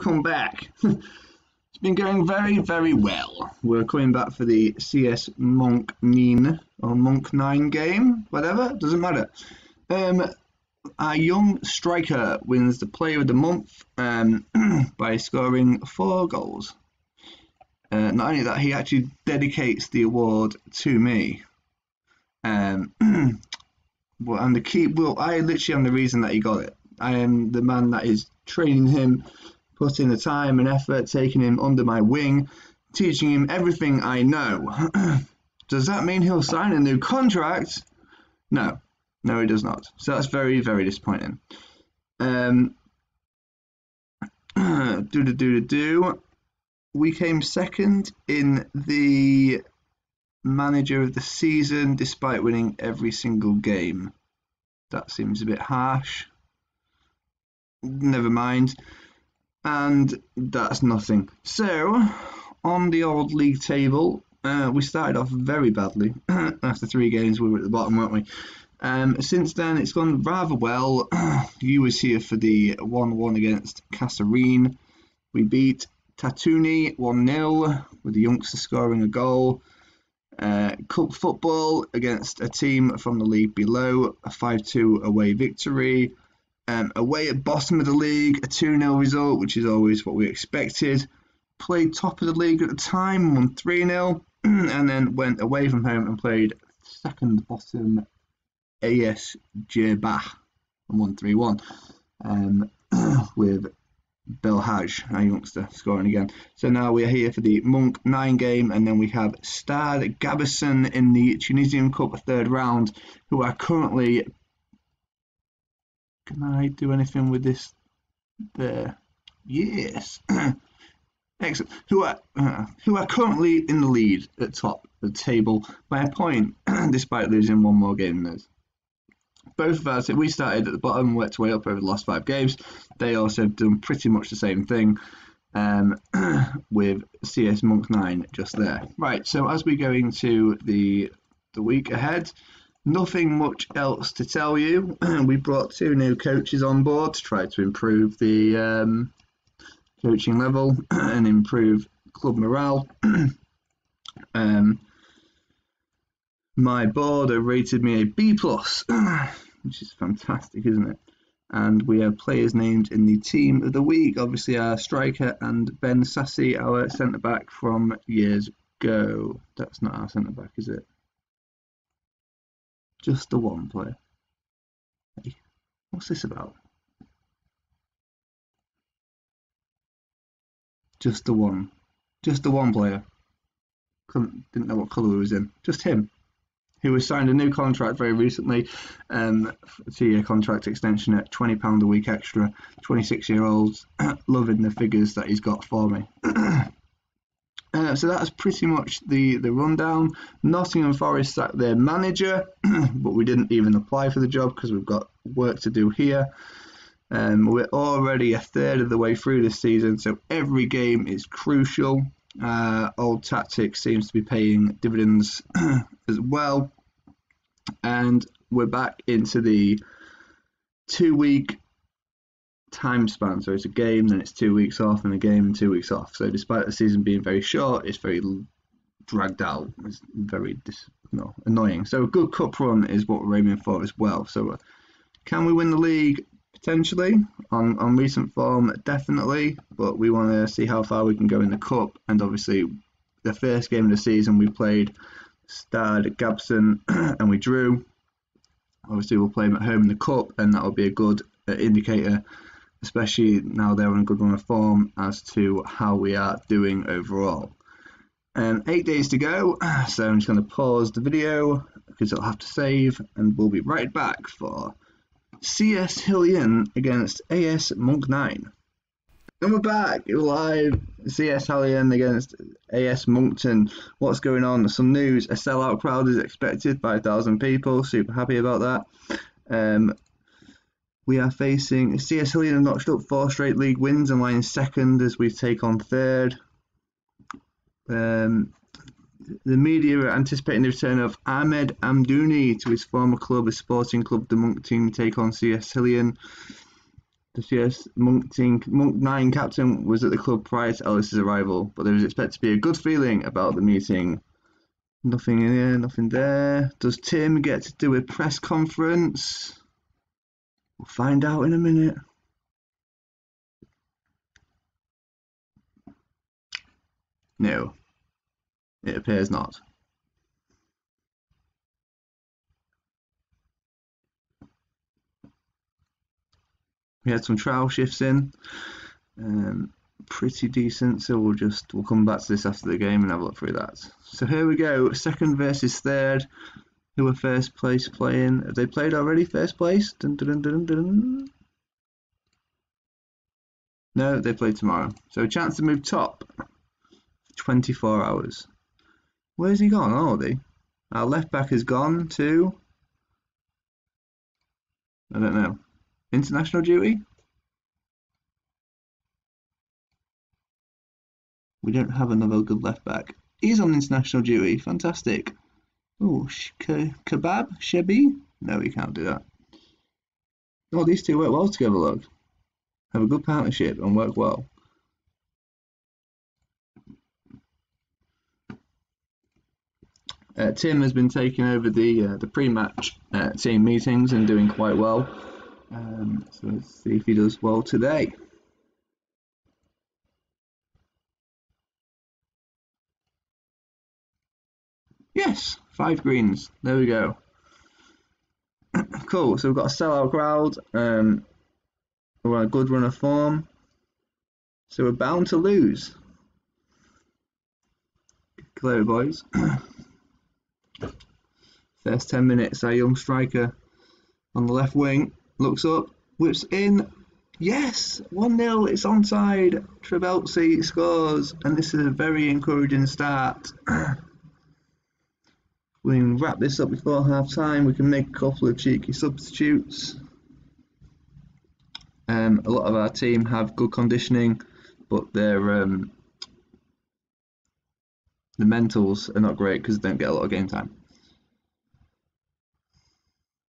welcome back. it's been going very, very well. We're coming back for the CS Monk 9 or Monk 9 game, whatever, doesn't matter. Um, our young striker wins the Player of the Month um, by scoring four goals. Uh, not only that, he actually dedicates the award to me. Um, well, and the key, well, I literally am the reason that he got it. I am the man that is training him, putting the time and effort, taking him under my wing, teaching him everything I know. does that mean he'll sign a new contract? No, no, he does not. So that's very, very disappointing. Um, do do do do. We came second in the manager of the season despite winning every single game. That seems a bit harsh never mind. And that's nothing. So, on the old league table, uh, we started off very badly. After three games, we were at the bottom, weren't we? Um, since then, it's gone rather well. you was here for the 1-1 against Kasserine. We beat Tatuni 1-0 with the youngster scoring a goal. Uh, cup football against a team from the league below, a 5-2 away victory. Um, away at bottom of the league, a 2 0 result, which is always what we expected. Played top of the league at the time, won 3 0, and then went away from home and played second bottom AS Bah and won 3 1 um, with Belhaj, our youngster, scoring again. So now we're here for the Monk 9 game, and then we have Stade Gabson in the Tunisian Cup third round, who are currently can I do anything with this there? Yes. Excellent. Who are uh, who are currently in the lead at top of the table by a point, despite losing one more game than us. Both of us, we started at the bottom, worked our way up over the last five games. They also have done pretty much the same thing um, with CS Monk 9 just there. Right, so as we go into the the week ahead, Nothing much else to tell you. we brought two new coaches on board to try to improve the um, coaching level and improve club morale. um, my board have rated me a B plus, which is fantastic, isn't it? And we have players named in the team of the week. Obviously, our striker and Ben Sassy, our centre back from years ago. That's not our centre back, is it? Just the one player. Hey, what's this about? Just the one. Just the one player. Couldn't, didn't know what colour he was in. Just him. Who was signed a new contract very recently, um, two-year contract extension at £20 a week extra. Twenty-six year old, loving the figures that he's got for me. Uh, so that's pretty much the, the rundown. Nottingham Forest sacked their manager, but we didn't even apply for the job because we've got work to do here. Um, we're already a third of the way through this season, so every game is crucial. Uh, old tactics seems to be paying dividends as well. And we're back into the two week time span. So it's a game, then it's two weeks off, and a game and two weeks off. So despite the season being very short, it's very dragged out. It's very dis- no, annoying. So a good cup run is what we're aiming for as well. So uh, can we win the league? Potentially on, on recent form, definitely, but we want to see how far we can go in the cup. And obviously, the first game of the season we played Stade Gabson and we drew. Obviously, we'll play them at home in the cup, and that will be a good uh, indicator especially now they're on a good run of form as to how we are doing overall. Um, eight days to go, so I'm just going to pause the video because it'll have to save, and we'll be right back for CS Hillian against AS Monk 9. And we're back live. CS Hillian against AS Monkton. What's going on? Some news. A sellout crowd is expected by a thousand people. Super happy about that. Um, we are facing CS Hillian have notched up four straight league wins and lying second as we take on third. Um, the media are anticipating the return of Ahmed Amdouni to his former club, the Sporting Club the Monk team, take on CS Hillian. This year's Monk, team, Monk 9 captain was at the club prior to Ellis's arrival, but there is expected to be a good feeling about the meeting. Nothing in here, nothing there. Does Tim get to do a press conference? We'll find out in a minute. No, it appears not. We had some trial shifts in, um, pretty decent. So we'll just we'll come back to this after the game and have a look through that. So here we go, second versus third. Who are first place playing? Have they played already? First place? Dun, dun, dun, no, they play tomorrow. So a chance to move top. 24 hours. Where's he gone? Oh, they. Our left back is gone too. I don't know. International duty? We don't have another good left back. He's on international duty. Fantastic. Oh, kebab? Shebi? No, we can't do that. Oh, these two work well together, look. Have a good partnership and work well. Uh, Tim has been taking over the uh, the pre-match uh, team meetings and doing quite well. Um, so let's see if he does well today. Yes, five greens. There we go. cool. So we've got a sellout crowd. Um, we're on a good run of form. So we're bound to lose. Clear, boys. First 10 minutes, our young striker on the left wing looks up, whips in. Yes, 1 0, it's onside. Trabelsi scores, and this is a very encouraging start. we can wrap this up before half time. We can make a couple of cheeky substitutes. Um, a lot of our team have good conditioning, but their um, the mentals are not great because they don't get a lot of game time.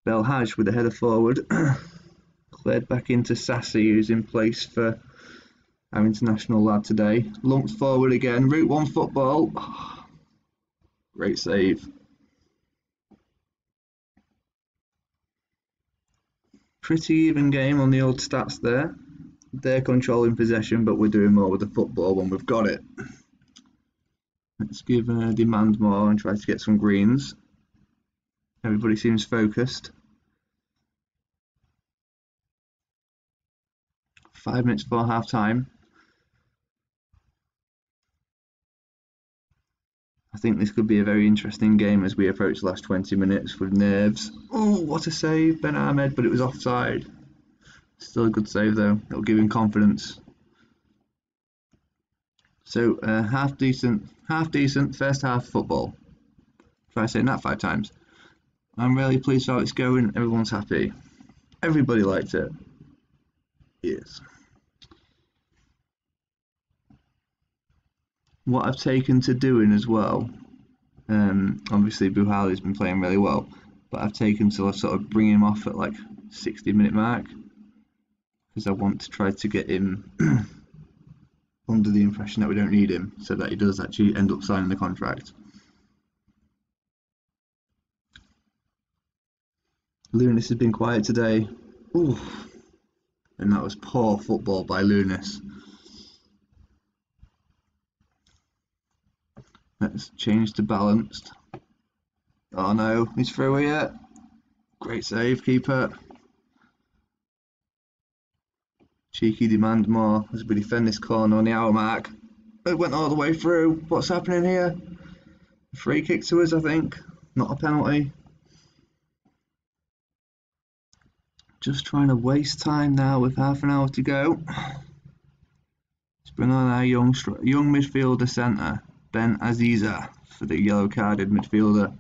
Belhaj with a header forward. Cleared back into Sassy, who's in place for our international lad today. Lumped forward again. Route 1 football. great save. Pretty even game on the old stats there. They're controlling possession, but we're doing more with the football when we've got it. Let's give a demand more and try to get some greens. Everybody seems focused. Five minutes before half time. I think this could be a very interesting game as we approach the last 20 minutes with nerves. Oh, what a save, Ben Ahmed, but it was offside. Still a good save though. It'll give him confidence. So uh, half decent, half decent first half football. Try saying that five times. I'm really pleased how it's going. Everyone's happy. Everybody liked it. Yes. What I've taken to doing as well, um, obviously Buhali's been playing really well, but I've taken to sort of bring him off at like 60 minute mark because I want to try to get him under the impression that we don't need him so that he does actually end up signing the contract. Lunis has been quiet today. And that was poor football by Lunis. Let's change to balanced. Oh no, he's through here. Great save, keeper. Cheeky demand more as we defend this corner on the hour mark. It went all the way through. What's happening here? Free kick to us, I think. Not a penalty. Just trying to waste time now with half an hour to go. Let's bring on our young young midfielder centre, Ben Aziza, for the yellow carded midfielder,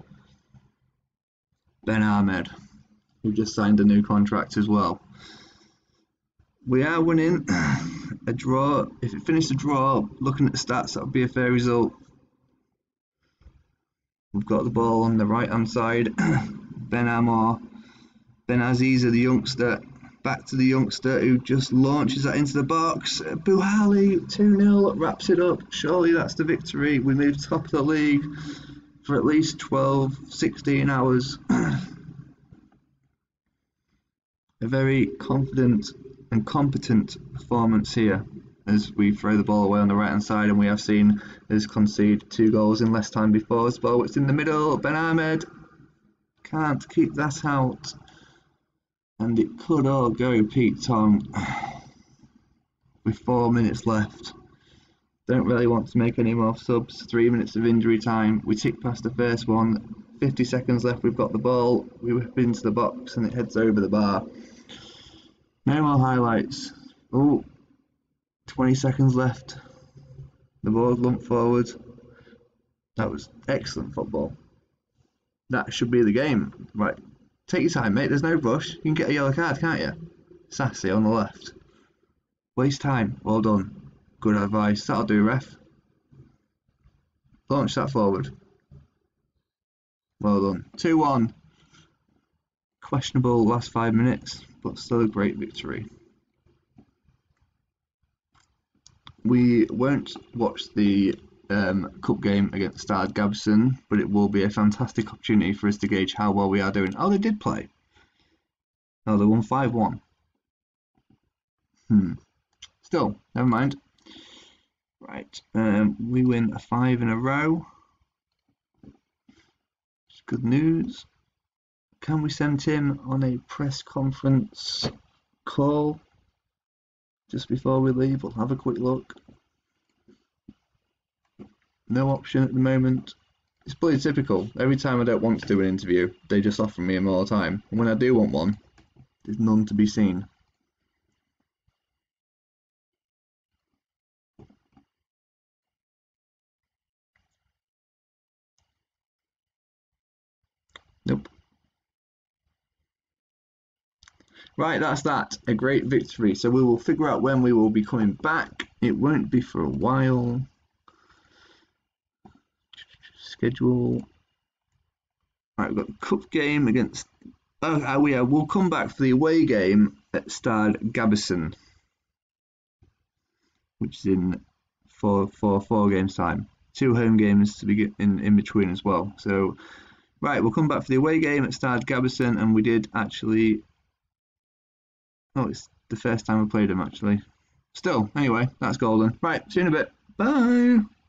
Ben Ahmed, who just signed a new contract as well. We are winning a draw. If it finished a draw, looking at the stats, that would be a fair result. We've got the ball on the right hand side. Ben Amar Ben Aziza, the youngster, back to the youngster who just launches that into the box. Buhali 2 0 wraps it up. Surely that's the victory. We move top of the league for at least 12, 16 hours. A very confident and competent performance here as we throw the ball away on the right hand side and we have seen us concede two goals in less time before as well. It's in the middle, Ben Ahmed can't keep that out and it could all go Pete Tong with four minutes left. Don't really want to make any more subs. Three minutes of injury time. We tick past the first one. 50 seconds left. We've got the ball. We whip into the box and it heads over the bar. No more highlights. Oh, 20 seconds left. The ball's lumped forward. That was excellent football. That should be the game. Right, Take your time, mate. There's no rush. You can get a yellow card, can't you? Sassy on the left. Waste time. Well done. Good advice. That'll do, ref. Launch that forward. Well done. 2 1. Questionable last five minutes, but still a great victory. We won't watch the um, cup game against Stade Gabson, but it will be a fantastic opportunity for us to gauge how well we are doing. Oh, they did play. Oh, they won 5 1. Hmm. Still, never mind. Right, um, we win a 5 in a row. It's good news. Can we send him on a press conference call just before we leave? We'll have a quick look no option at the moment. It's pretty typical. Every time I don't want to do an interview, they just offer me them all the time. And when I do want one, there's none to be seen. Nope. Right, that's that. A great victory. So we will figure out when we will be coming back. It won't be for a while schedule. Right, we've got the cup game against. Oh, oh yeah, we'll come back for the away game at Stade Gabison, which is in four, four, four games time. Two home games to be in in between as well. So, right, we'll come back for the away game at Stade Gabison, and we did actually. Oh, it's the first time we played him actually. Still, anyway, that's golden. Right, see you in a bit. Bye.